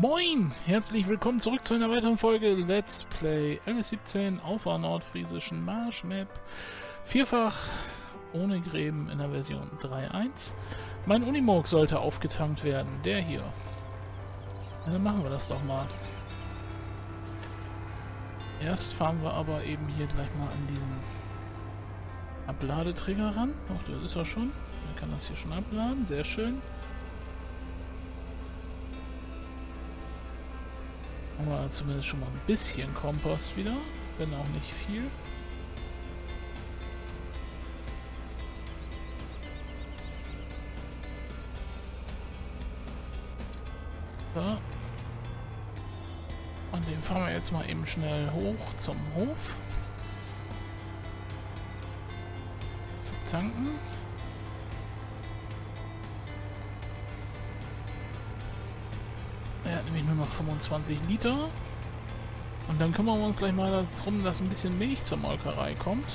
Moin! Herzlich willkommen zurück zu einer weiteren Folge Let's Play LS17 auf der nordfriesischen Marschmap. Vierfach ohne Gräben in der Version 3.1. Mein Unimog sollte aufgetankt werden, der hier. Ja, dann machen wir das doch mal. Erst fahren wir aber eben hier gleich mal an diesen Abladetrigger ran. Ach, das ist er schon. Man kann das hier schon abladen, sehr schön. Haben wir zumindest schon mal ein bisschen Kompost wieder, wenn auch nicht viel. So. Und den fahren wir jetzt mal eben schnell hoch zum Hof. Zum Tanken. Nämlich nur noch 25 Liter. Und dann kümmern wir uns gleich mal darum, dass ein bisschen Milch zur Molkerei kommt.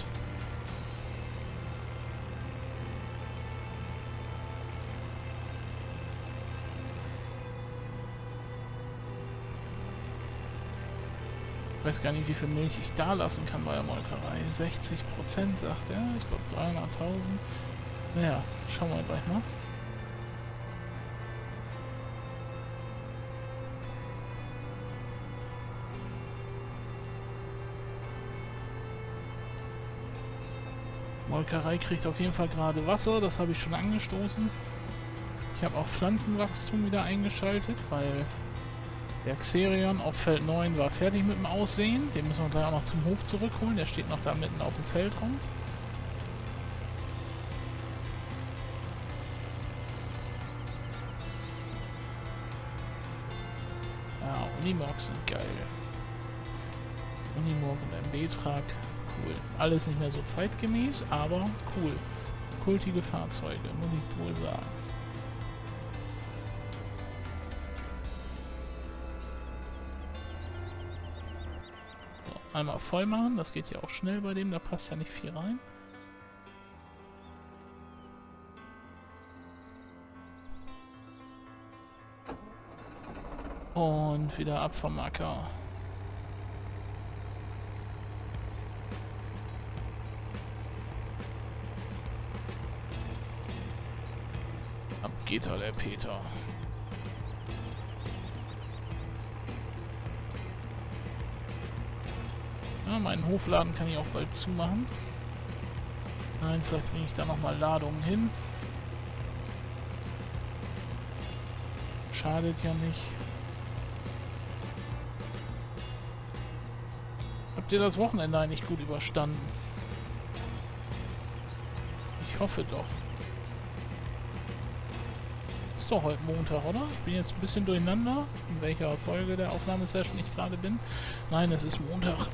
Ich weiß gar nicht, wie viel Milch ich da lassen kann bei der Molkerei. 60 Prozent, sagt er. Ich glaube 300.000. Naja, schauen wir gleich mal. Molkerei kriegt auf jeden Fall gerade Wasser, das habe ich schon angestoßen. Ich habe auch Pflanzenwachstum wieder eingeschaltet, weil der Xerion auf Feld 9 war fertig mit dem Aussehen. Den müssen wir gleich auch noch zum Hof zurückholen, der steht noch da mitten auf dem Feld rum. Ja, Unimogs sind geil. Unimog und MB-Trag cool. Alles nicht mehr so zeitgemäß, aber cool. Kultige Fahrzeuge, muss ich wohl sagen. So, einmal voll machen, das geht ja auch schnell bei dem, da passt ja nicht viel rein. Und wieder ab vom Acker. Geht da der Peter? Ja, meinen Hofladen kann ich auch bald zumachen. Nein, vielleicht bringe ich da nochmal Ladungen hin. Schadet ja nicht. Habt ihr das Wochenende eigentlich gut überstanden? Ich hoffe doch doch heute Montag, oder? Ich bin jetzt ein bisschen durcheinander, in welcher Folge der Aufnahmesession ich gerade bin. Nein, es ist Montag.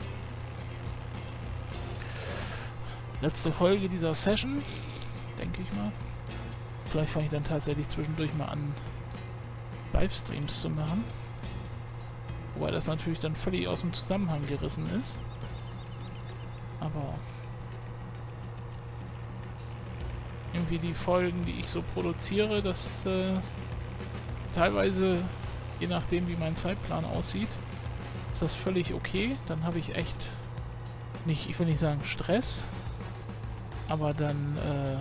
Letzte Folge dieser Session, denke ich mal. Vielleicht fange ich dann tatsächlich zwischendurch mal an, Livestreams zu machen. Wobei das natürlich dann völlig aus dem Zusammenhang gerissen ist. Aber irgendwie die Folgen, die ich so produziere, das äh, teilweise, je nachdem wie mein Zeitplan aussieht, ist das völlig okay. Dann habe ich echt nicht, ich will nicht sagen Stress, aber dann äh,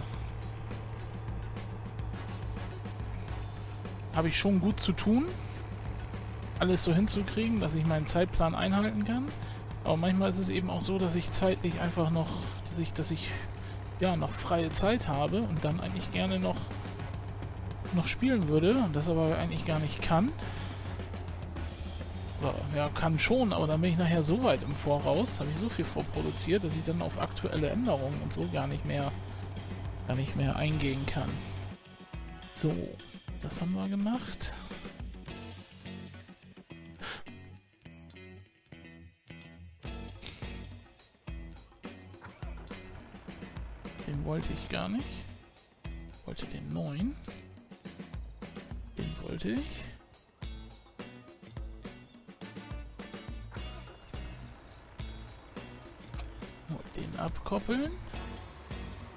habe ich schon gut zu tun, alles so hinzukriegen, dass ich meinen Zeitplan einhalten kann. Aber manchmal ist es eben auch so, dass ich zeitlich einfach noch, dass ich, dass ich ja, noch freie Zeit habe und dann eigentlich gerne noch, noch spielen würde und das aber eigentlich gar nicht kann. Ja, kann schon, aber dann bin ich nachher so weit im Voraus, habe ich so viel vorproduziert, dass ich dann auf aktuelle Änderungen und so gar nicht mehr, gar nicht mehr eingehen kann. So, das haben wir gemacht. Wollte ich gar nicht. Ich wollte den neuen. Den wollte ich. Wollte den abkoppeln.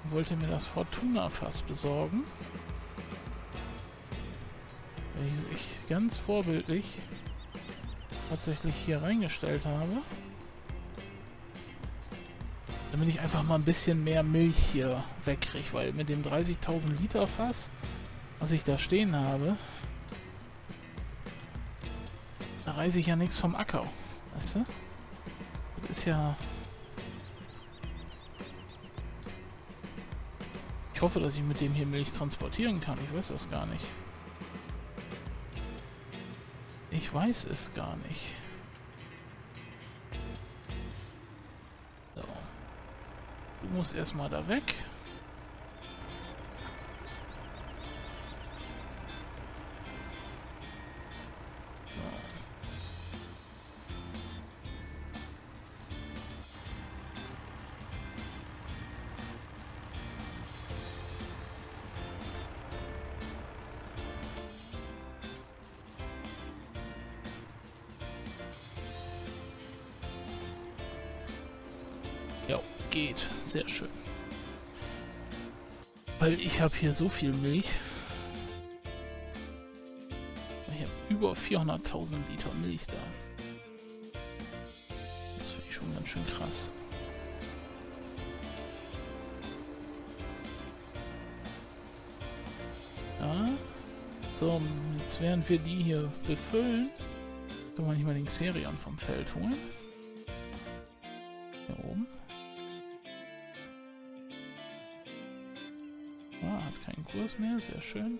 Wollte mir das Fortuna-Fass besorgen. Ich, ich ganz vorbildlich tatsächlich hier reingestellt habe. Damit ich einfach mal ein bisschen mehr Milch hier wegkriege, weil mit dem 30.000 Liter Fass, was ich da stehen habe, da reiße ich ja nichts vom Acker. Weißt du? Das ist ja... Ich hoffe, dass ich mit dem hier Milch transportieren kann. Ich weiß das gar nicht. Ich weiß es gar nicht. Du musst erstmal da weg. Ich habe hier so viel Milch. Ich habe über 400.000 Liter Milch da. Das finde ich schon ganz schön krass. Ja. So, jetzt während wir die hier befüllen, können wir nicht mal den Xerion vom Feld holen. Hier oben. Keinen Kurs mehr, sehr schön.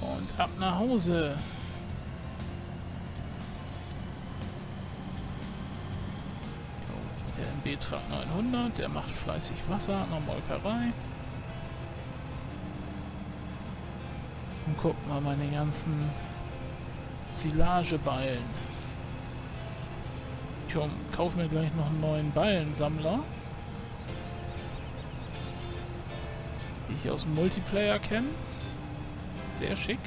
Und ab nach Hause. Der MB-Trag 900, der macht fleißig Wasser der Molkerei. Guck mal meine ganzen Silageballen. Ich kaufe mir gleich noch einen neuen Ballensammler. Die ich aus dem Multiplayer kenne. Sehr schick.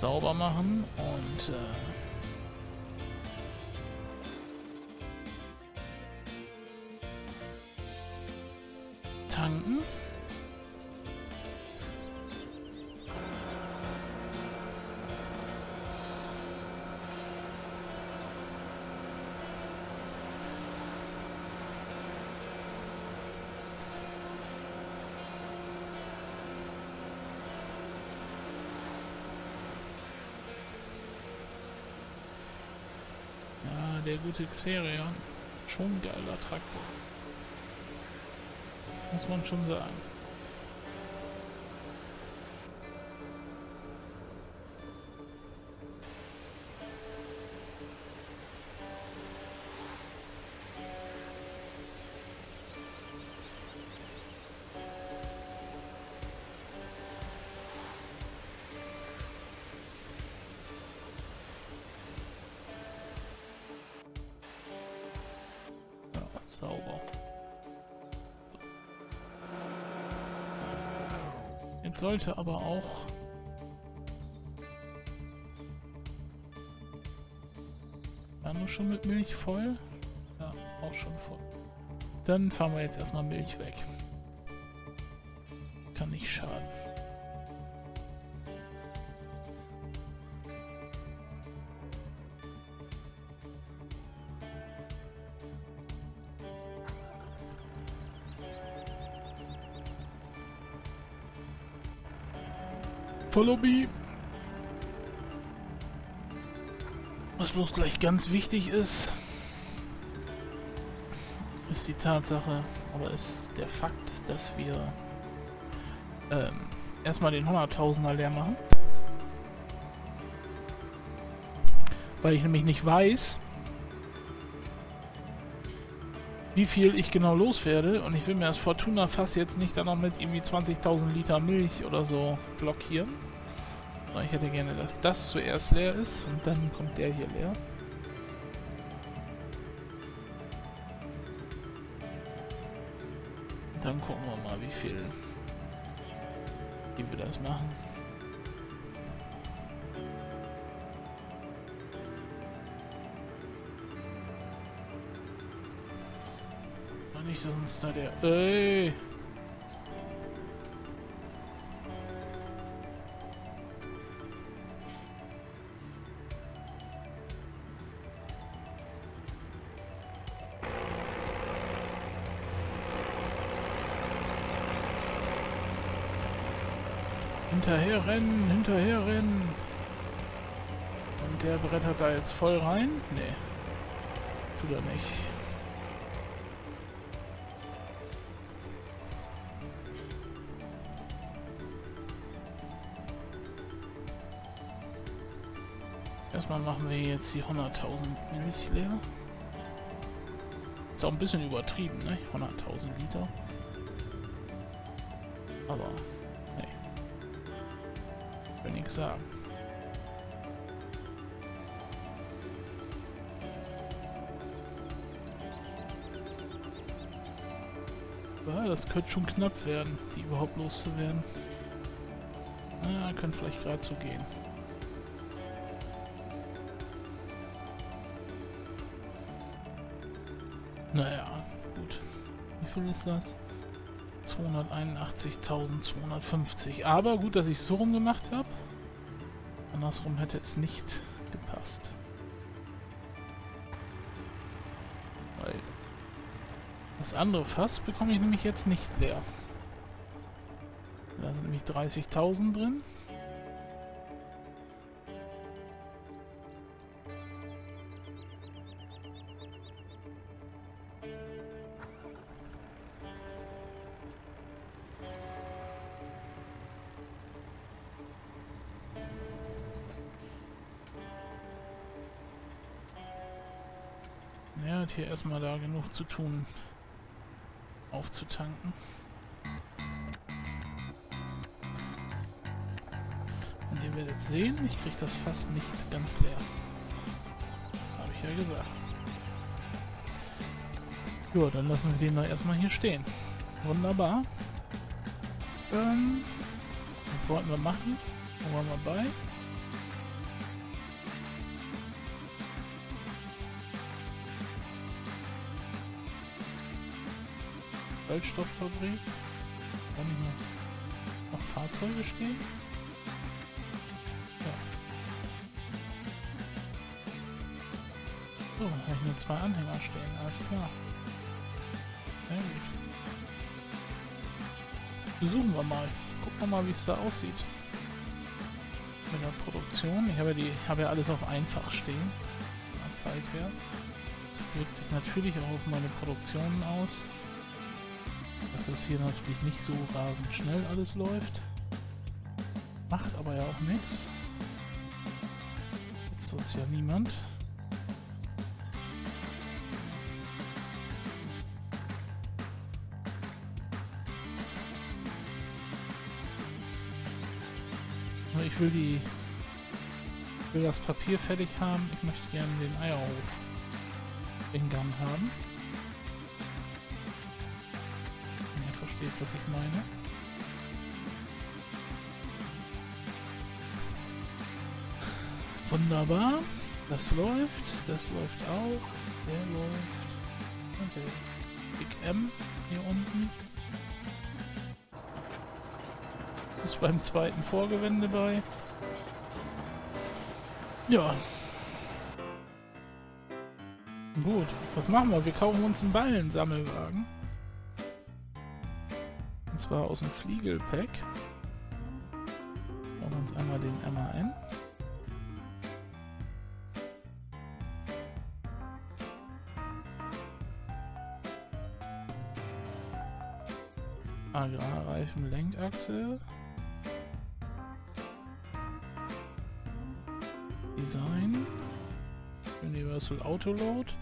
Sauber machen der gute Xerion. Schon geiler Traktor. Muss man schon sagen. Sollte aber auch... War schon mit Milch voll? Ja, auch schon voll. Dann fahren wir jetzt erstmal Milch weg. Kann nicht schaden. Me. Was bloß gleich ganz wichtig ist, ist die Tatsache, aber ist der Fakt, dass wir ähm, erstmal den 100.000er leer machen. Weil ich nämlich nicht weiß, wie viel ich genau loswerde. Und ich will mir das Fortuna-Fass jetzt nicht dann noch mit irgendwie 20.000 Liter Milch oder so blockieren. Ich hätte gerne, dass das zuerst leer ist und dann kommt der hier leer. Dann gucken wir mal, wie viel wie wir das machen. Dass uns da der... Ey! Hinterher rennen, hinterher rennen. Und der brettert da jetzt voll rein? Nee. Tut er nicht. Erstmal machen wir jetzt die 100.000 Milch leer. Ist auch ein bisschen übertrieben, ne? 100.000 Liter. Aber. Ich will nichts sagen. Ja, das könnte schon knapp werden, die überhaupt loszuwerden. Na, könnte vielleicht gerade so gehen. Naja, gut. Wie viel ist das? 281.250. Aber gut, dass ich es so rum gemacht habe. Andersrum hätte es nicht gepasst. Weil das andere Fass bekomme ich nämlich jetzt nicht leer. Da sind nämlich 30.000 drin. Hier erstmal da genug zu tun, aufzutanken. Und ihr werdet sehen, ich kriege das fast nicht ganz leer. Habe ich ja gesagt. Ja, dann lassen wir den da erstmal hier stehen. Wunderbar. Ähm, was wollten wir machen? Waren wir bei? Waldstofffabrik. Kann ich noch, Fahrzeuge stehen? So, dann habe ich nur zwei Anhänger stehen, alles klar. Sehr gut. Besuchen wir mal. Gucken wir mal, wie es da aussieht. Mit der Produktion. Ich habe ja, die, habe ja alles auf einfach stehen. Von Zeit her. Das wirkt sich natürlich auch auf meine Produktionen aus dass das hier natürlich nicht so rasend schnell alles läuft. Macht aber ja auch nichts. Jetzt sonst ja niemand. ich will die ich will das Papier fertig haben. Ich möchte gerne den Eierhof in Gang haben. Versteht, was ich meine. Wunderbar. Das läuft. Das läuft auch. Der läuft. Okay. Big M hier unten. Ist beim zweiten Vorgewende bei. Ja. Gut, was machen wir? Wir kaufen uns einen Ballensammelwagen zwar aus dem Fliegelpack. Schauen wir uns einmal den Emma an. Agrarreifen Lenkachse. Design. Universal Autoload.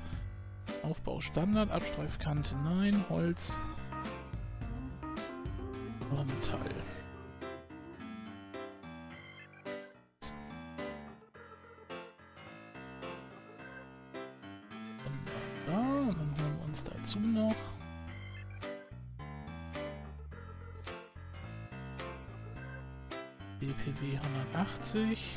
Aufbau Standard. Abstreifkante nein. Holz 180.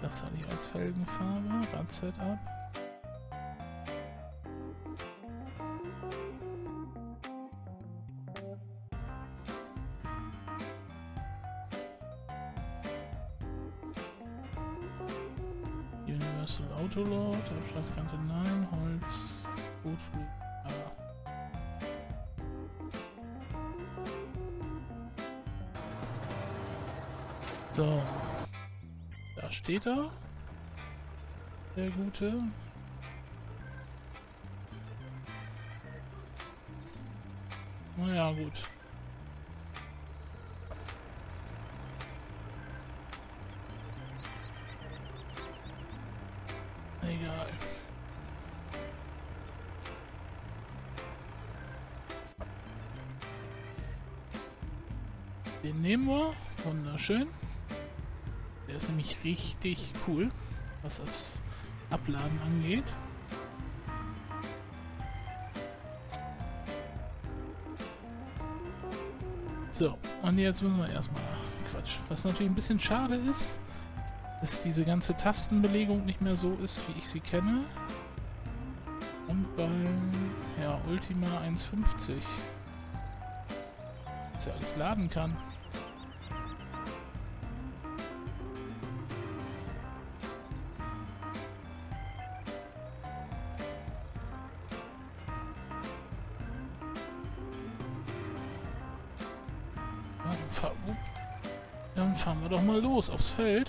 Das hatte ich als Felgenfarbe, Rad-Setup. Universal Autoload, Abschlagskante 9, Holz, Bootflug, So. Da steht er. Der Gute. Naja, gut. Egal. Den nehmen wir. Wunderschön. Ist nämlich richtig cool, was das Abladen angeht. So, und jetzt müssen wir erstmal... Quatsch. Was natürlich ein bisschen schade ist, dass diese ganze Tastenbelegung nicht mehr so ist, wie ich sie kenne. Und bei ja, Ultima 1.50 dass er alles laden kann. Los aufs Feld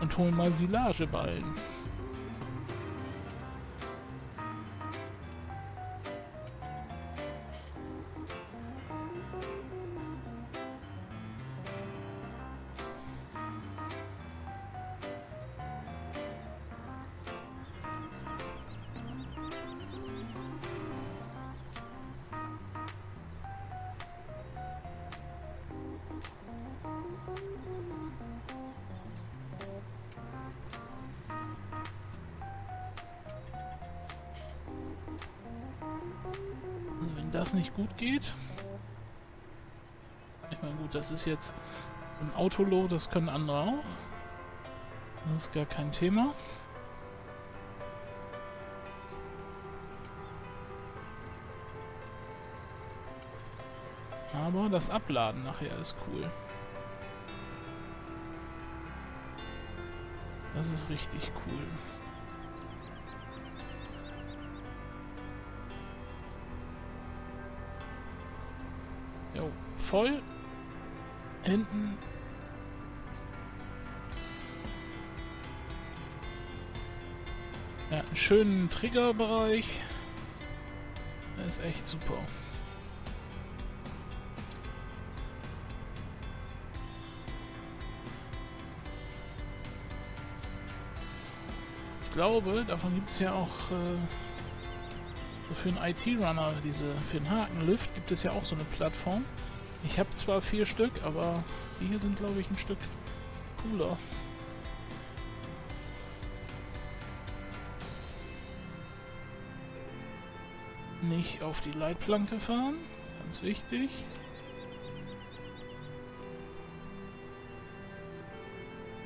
und holen mal Silageballen. Das nicht gut geht... Ich meine, gut, das ist jetzt ein Autoload, das können andere auch. Das ist gar kein Thema. Aber das Abladen nachher ist cool. Das ist richtig cool. Voll. Hinten. Ja, einen schönen Triggerbereich. Der ist echt super. Ich glaube, davon gibt es ja auch äh, für einen IT-Runner, diese für den Hakenlift, gibt es ja auch so eine Plattform. Ich habe zwar vier Stück, aber die hier sind, glaube ich, ein Stück cooler. Nicht auf die Leitplanke fahren, ganz wichtig.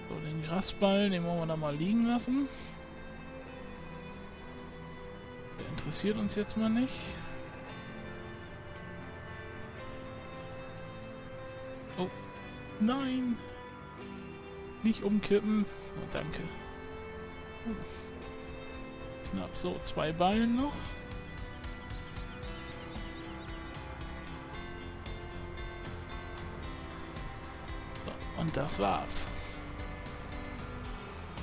So, den Grasball, den wollen wir da mal liegen lassen. Der interessiert uns jetzt mal nicht. Nein! Nicht umkippen. Oh, danke. Oh. Knapp so, zwei Ballen noch. So, und das war's.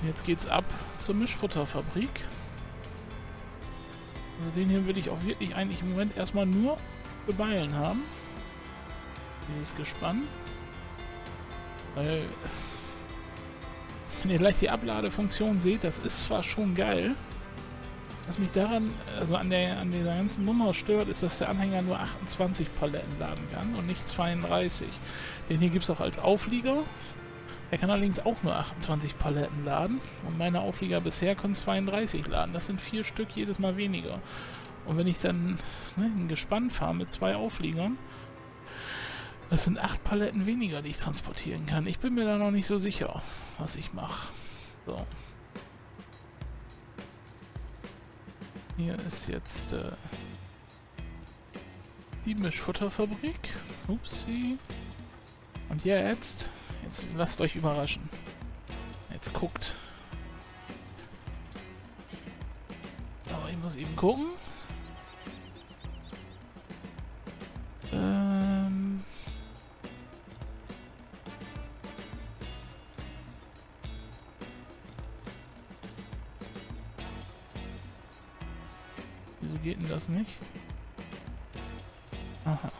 Jetzt geht's ab zur Mischfutterfabrik. Also den hier will ich auch wirklich eigentlich im Moment erstmal nur für Beilen haben. Dieses Gespann. Weil, wenn ihr gleich die Abladefunktion seht, das ist zwar schon geil. Was mich daran, also an der an dieser ganzen Nummer stört, ist, dass der Anhänger nur 28 Paletten laden kann und nicht 32. Den hier gibt es auch als Auflieger. Er kann allerdings auch nur 28 Paletten laden und meine Auflieger bisher können 32 laden. Das sind vier Stück jedes Mal weniger. Und wenn ich dann ne, ein Gespann fahre mit zwei Aufliegern, das sind acht Paletten weniger, die ich transportieren kann. Ich bin mir da noch nicht so sicher, was ich mache. So. Hier ist jetzt äh, die Mischfutterfabrik. Upsi. Und jetzt, jetzt lasst euch überraschen. Jetzt guckt. Aber ich muss eben gucken. Das nicht? Aha.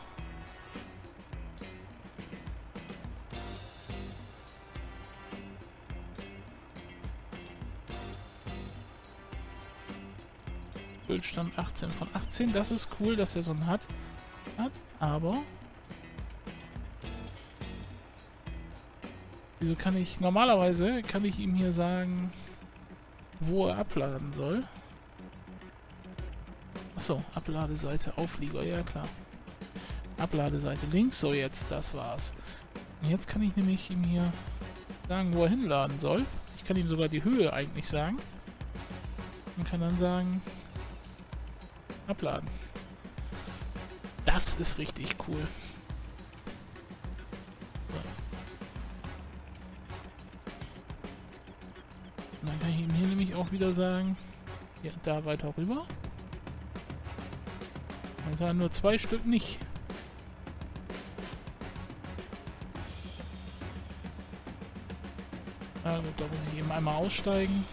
Bildstand 18 von 18. Das ist cool, dass er so einen hat. hat aber... Wieso kann ich... Normalerweise kann ich ihm hier sagen, wo er abladen soll. Achso, Abladeseite, Auflieger, ja klar. Abladeseite links, so jetzt, das war's. Und jetzt kann ich nämlich ihm hier sagen, wo er hinladen soll. Ich kann ihm sogar die Höhe eigentlich sagen. Und kann dann sagen, abladen. Das ist richtig cool. So. Und dann kann ich ihm hier nämlich auch wieder sagen, ja, da weiter rüber. Das waren nur zwei Stück nicht. Ja gut, da muss ich eben einmal aussteigen.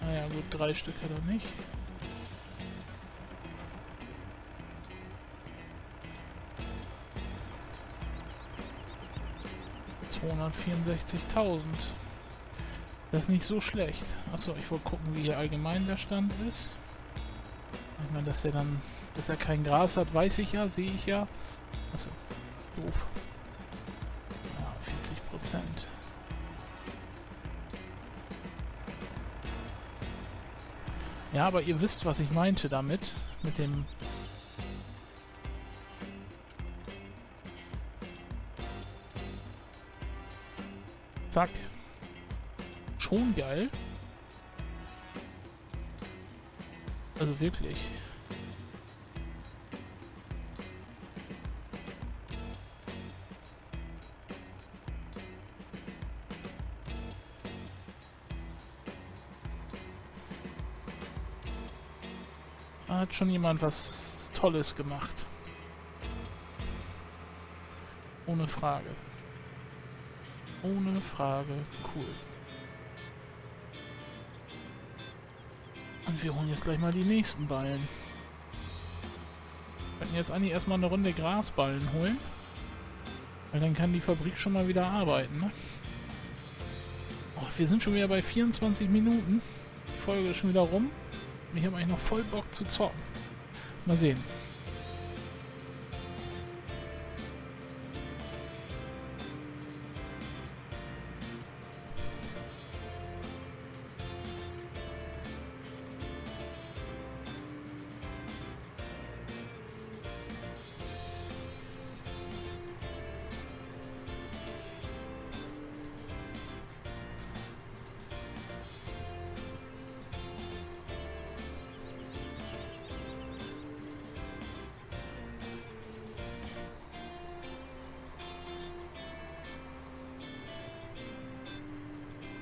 Naja gut, drei Stück hat er nicht. Zweihundertvierundsechzigtausend. Das ist nicht so schlecht. Achso, ich wollte gucken, wie hier allgemein der Stand ist. Ich meine, dass er dann, dass er kein Gras hat, weiß ich ja, sehe ich ja. Achso, doof. Ja, 40 Prozent. Ja, aber ihr wisst, was ich meinte damit. Mit dem... Zack schon geil. Also wirklich. Da hat schon jemand was Tolles gemacht. Ohne Frage. Ohne Frage. Cool. Wir holen jetzt gleich mal die nächsten Ballen. Wir könnten jetzt eigentlich erstmal eine Runde Grasballen holen. Weil dann kann die Fabrik schon mal wieder arbeiten, ne? Oh, wir sind schon wieder bei 24 Minuten. Die Folge ist schon wieder rum. Ich habe eigentlich noch voll Bock zu zocken. Mal sehen.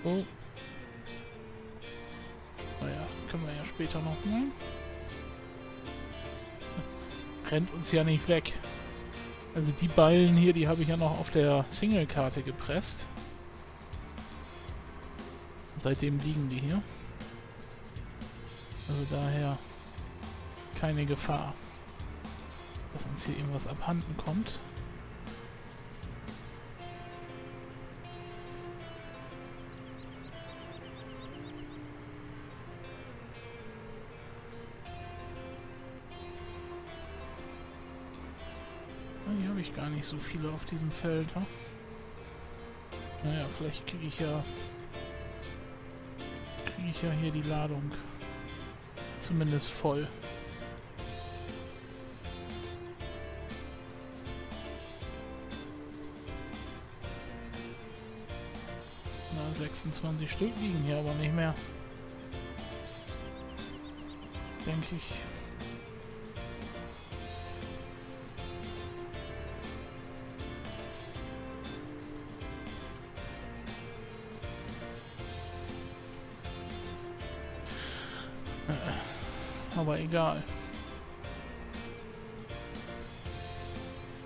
Oh. Naja, können wir ja später noch holen. Rennt uns ja nicht weg. Also die Ballen hier, die habe ich ja noch auf der Single-Karte gepresst. Seitdem liegen die hier. Also daher keine Gefahr, dass uns hier irgendwas abhanden kommt. Hier habe ich gar nicht so viele auf diesem Feld. Ne? Naja, vielleicht kriege ich ja kriege ich ja hier die Ladung zumindest voll. Na, 26 Stück liegen hier aber nicht mehr. Denke ich. Egal.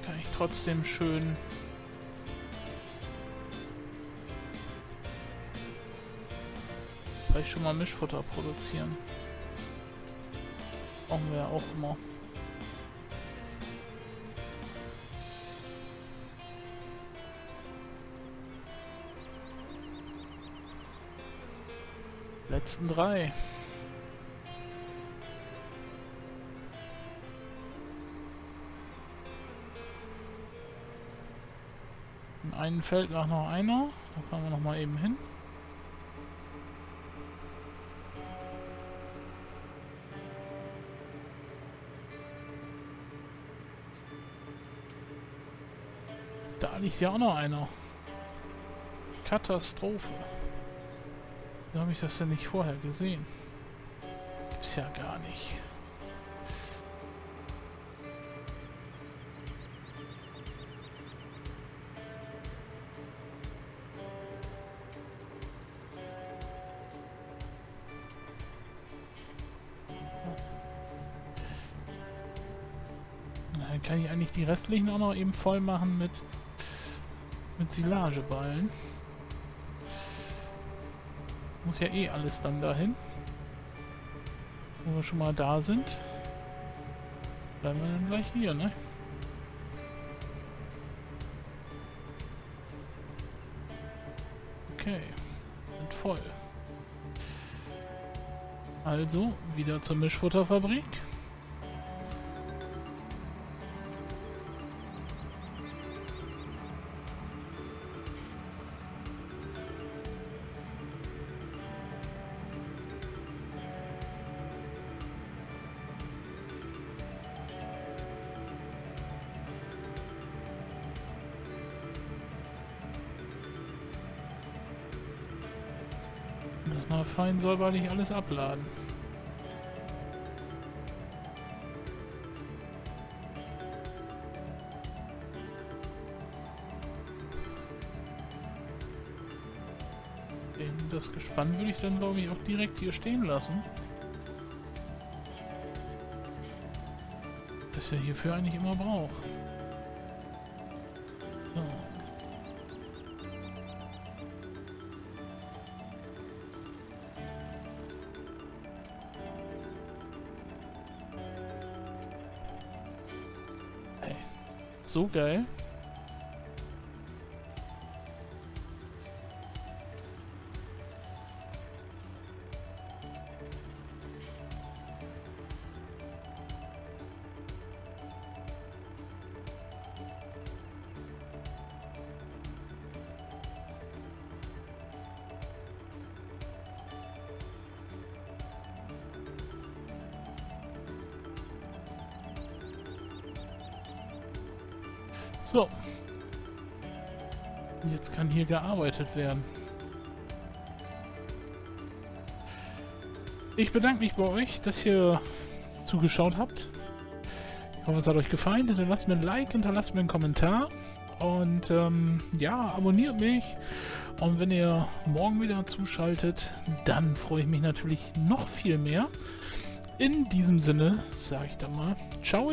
Kann ich trotzdem schön... Vielleicht schon mal Mischfutter produzieren. Brauchen wir ja auch immer. Letzten drei. Einen Feld nach noch einer. Da fahren wir noch mal eben hin. Da liegt ja auch noch einer. Katastrophe. Wie habe ich das denn nicht vorher gesehen? Gibt's ja gar nicht. Kann ich eigentlich die restlichen auch noch eben voll machen mit, mit Silageballen. Muss ja eh alles dann dahin. Wo wir schon mal da sind, bleiben wir dann gleich hier, ne? Okay, sind voll. Also, wieder zur Mischfutterfabrik. Mal fein säuberlich alles abladen. Das Gespann würde ich dann, glaube ich, auch direkt hier stehen lassen. Das er hierfür eigentlich immer braucht. So geil. So. Jetzt kann hier gearbeitet werden. Ich bedanke mich bei euch, dass ihr zugeschaut habt. Ich hoffe, es hat euch gefallen. Hinterlasst mir ein Like, hinterlasst mir einen Kommentar. Und ähm, ja, abonniert mich. Und wenn ihr morgen wieder zuschaltet, dann freue ich mich natürlich noch viel mehr. In diesem Sinne sage ich dann mal, ciao!